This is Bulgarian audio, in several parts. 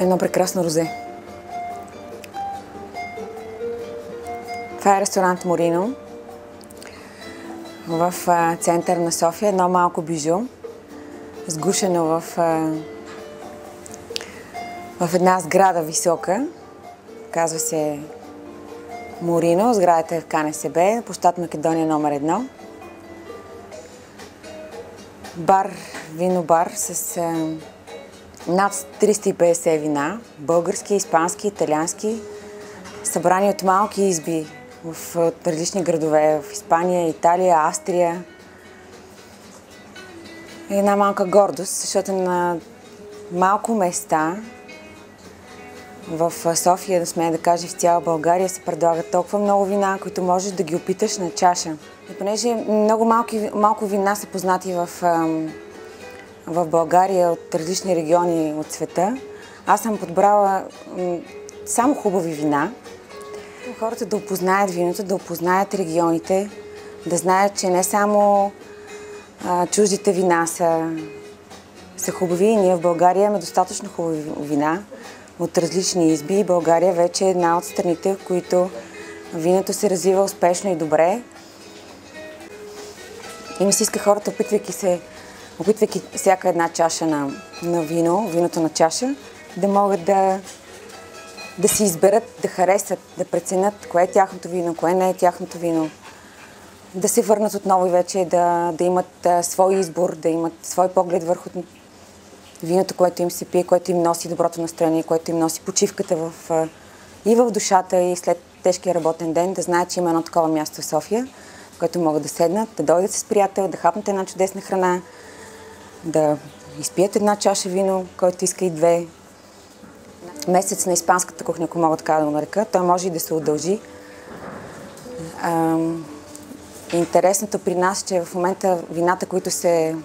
едно прекрасно розе. Това е ресторант Морино в център на София. Едно малко бижу, сгушено в, в една сграда висока. Казва се Морино. Сградата е в КНСБ, площад Македония номер едно. Бар, вино-бар с над 350 вина, български, испански, италиански, събрани от малки изби в, различни градове в Испания, Италия, Австрия. И една малка гордост, защото на малко места в София, да сме да кажа в цяла България, се предлагат толкова много вина, които можеш да ги опиташ на чаша. И понеже много малки, малко вина са познати в в България от различни региони от света. Аз съм подбрала само хубави вина. Хората да опознаят виното, да опознаят регионите, да знаят, че не само а, чуждите вина са, са хубави. Ние в България имаме достатъчно хубави вина от различни изби. България вече е една от страните, в които виното се развива успешно и добре. И ми се иска хората, опитвайки се опитвайки всяка една чаша на, на вино, виното на чаша, да могат да, да си изберат, да харесат, да преценят кое е тяхното вино, кое не е тяхното вино. Да се върнат отново и вече да, да имат а, свой избор, да имат свой поглед върху виното, което им се пие, което им носи доброто настроение, което им носи почивката в, а, и в душата, и след тежкия работен ден, да знаят, че има едно такова място в София, в което могат да седнат, да дойдат с приятел, да хапнат една чудесна храна, да изпият една чаша вино, който иска и две. Месец на испанската кухня, ако мога така да го нарека, той може и да се удължи. интересното при нас, че в момента вината, които се,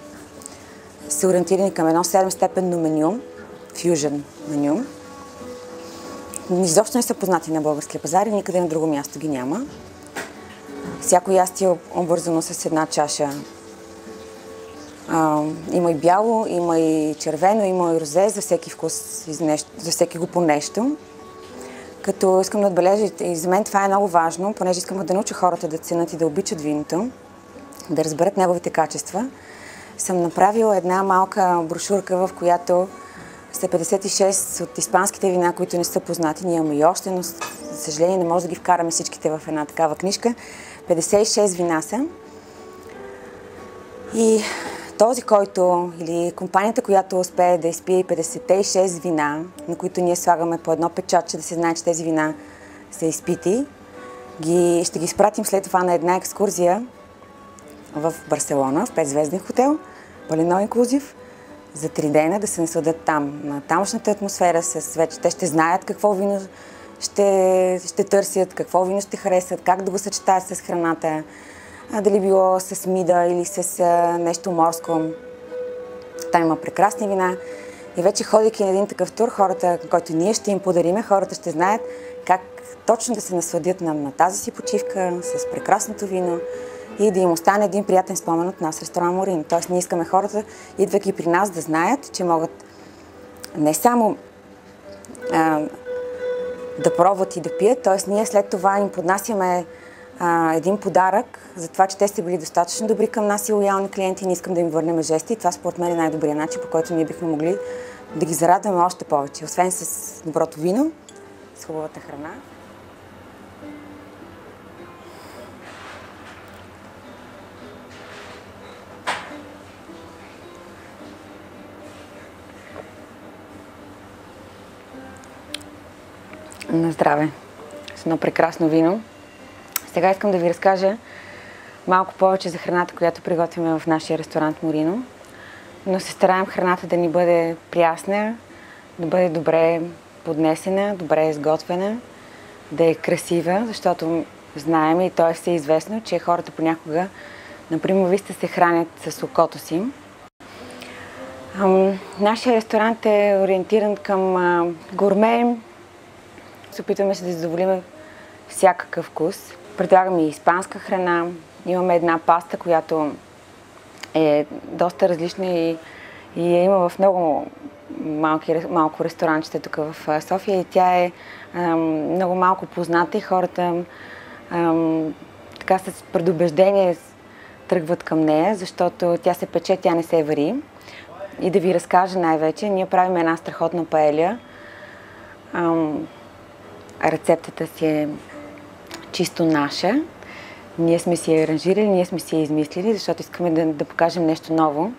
са ориентирани към едно 7-степенно меню, фюжен меню, изобщо не са познати на българския пазар и никъде на друго място ги няма. Всяко ястие е обвързано с една чаша а, има и бяло, има и червено, има и розе за всеки вкус, за всеки го по нещо. Като искам да отбележа, и за мен това е много важно, понеже искам да науча хората да ценят и да обичат виното, да разберат неговите качества. Съм направила една малка брошурка, в която са 56 от испанските вина, които не са познати. Ние имаме и още, но за съжаление не може да ги вкараме всичките в една такава книжка. 56 вина са. И този, който или компанията, която успее да изпие 56 вина, на които ние слагаме по едно печатче, да се знае, че тези вина са изпити, ги, ще ги изпратим след това на една екскурзия в Барселона, в 5-звезден хотел, пълено инклюзив, за три дена да се насладят там, на тамошната атмосфера, с вече те ще знаят какво вино ще, ще търсят, какво вино ще харесат, как да го съчетаят с храната, дали било с мида или с нещо морско. Там има прекрасни вина. И вече ходейки на един такъв тур, хората, който ние ще им подариме, хората ще знаят как точно да се насладят на, на тази си почивка с прекрасното вино и да им остане един приятен спомен от нас, ресторан Морин. Тоест ние искаме хората, идвайки при нас, да знаят, че могат не само а, да пробват и да пият, т.е. ние след това им поднасяме а, един подарък за това, че те сте били достатъчно добри към нас и лоялни клиенти. Не искам да им върнем жести. И това според мен е най-добрият начин, по който ние бихме могли да ги зарадваме още повече. Освен с доброто вино, с хубавата храна. На здраве! С едно прекрасно вино. Сега искам да ви разкажа малко повече за храната, която приготвяме в нашия ресторант Морино. Но се стараем храната да ни бъде прясна, да бъде добре поднесена, добре изготвена, да е красива, защото знаем и то е все известно, че хората понякога, например, вие сте се хранят с окото си. нашия ресторант е ориентиран към гурме. Се опитваме се да задоволиме всякакъв вкус. Предлагаме и испанска храна. Имаме една паста, която е доста различна и, и я има в много малки, малко ресторанчета тук в София и тя е ам, много малко позната и хората ам, така с предубеждение тръгват към нея, защото тя се пече, тя не се вари. И да ви разкажа най-вече, ние правим една страхотна паелия. Ам, рецептата си е чисто наша. Ние сме си я аранжирали, ние сме си я измислили, защото искаме да, да покажем нещо ново.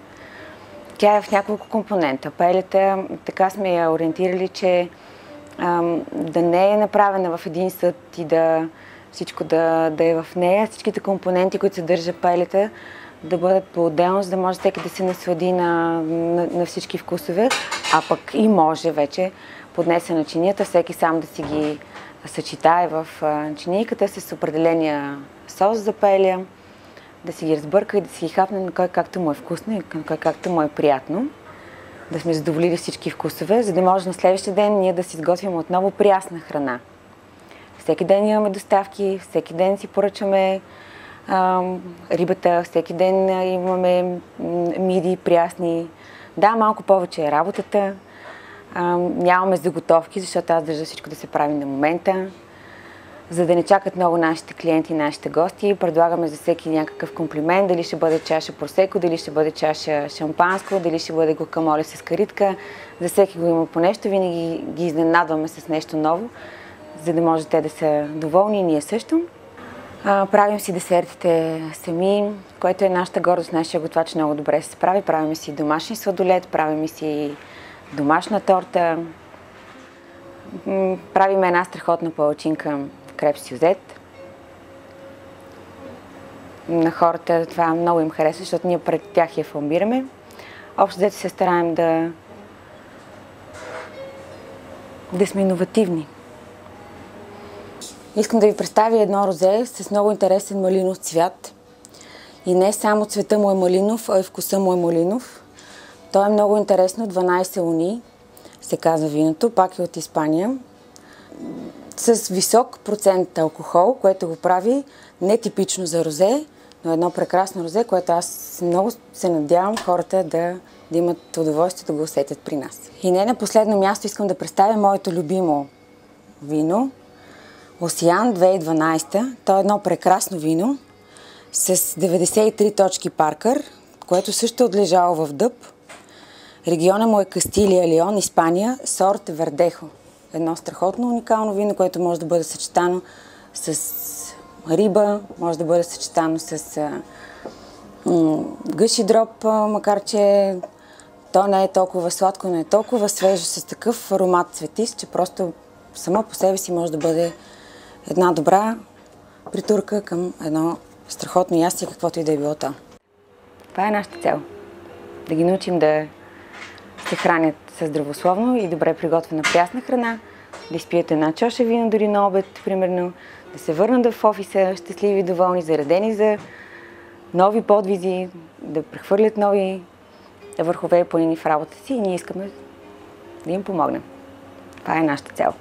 Тя е в няколко компонента. Паелята така сме я ориентирали, че ам, да не е направена в един съд и да всичко да, да е в нея, всичките компоненти, които съдържа паелята, да бъдат по-отделно, за да може всеки да се наслади на, на, на всички вкусове, а пък и може вече поднесе на чинията, всеки сам да си ги съчетае в чинийката с определения сос за пелия, да си ги разбърка и да си ги хапне на кой както му е вкусно и на кой както му е приятно. Да сме задоволили всички вкусове, за да може на следващия ден ние да си изготвим отново прясна храна. Всеки ден имаме доставки, всеки ден си поръчваме а, рибата, всеки ден имаме миди, прясни. Да, малко повече е работата. Нямаме заготовки, защото аз държа всичко да се прави на момента. За да не чакат много нашите клиенти и нашите гости, предлагаме за всеки някакъв комплимент, дали ще бъде чаша просеко, дали ще бъде чаша шампанско, дали ще бъде гукамоле с каритка. За всеки го има по нещо, винаги ги изненадваме с нещо ново, за да може те да са доволни и ние също. А, правим си десертите сами, което е нашата гордост. Нашия готвач много добре се справи. Правим си домашни сладолет, правим си домашна торта. Правим една страхотна палачинка креп сюзет. На хората това много им харесва, защото ние пред тях я фламбираме. Общо взето се стараем да да сме иновативни. Искам да ви представя едно розе с много интересен малинов цвят. И не само цвета му е малинов, а и вкуса му е малинов. Той е много интересно, 12 луни се казва виното, пак е от Испания. С висок процент алкохол, което го прави нетипично за розе, но едно прекрасно розе, което аз много се надявам хората да, да имат удоволствие да го усетят при нас. И не на последно място искам да представя моето любимо вино, Осиан 2012. То е едно прекрасно вино с 93 точки Паркър, което също е отлежало в дъб. Региона му е Кастилия, Лион, Испания, сорт Вердехо. Едно страхотно уникално вино, което може да бъде съчетано с риба, може да бъде съчетано с гъши дроп, макар че то не е толкова сладко, не е толкова свежо, с такъв аромат цветист, че просто само по себе си може да бъде една добра притурка към едно страхотно ястие, каквото и да е било то. Това е нашата цел. Да ги научим да се хранят със здравословно и добре приготвена прясна храна, да изпият една чаша вина дори на обед, примерно, да се върнат в офиса щастливи доволни, заредени за нови подвизи, да прехвърлят нови върхове и планини в работа си и ние искаме да им помогнем. Това е нашата цел.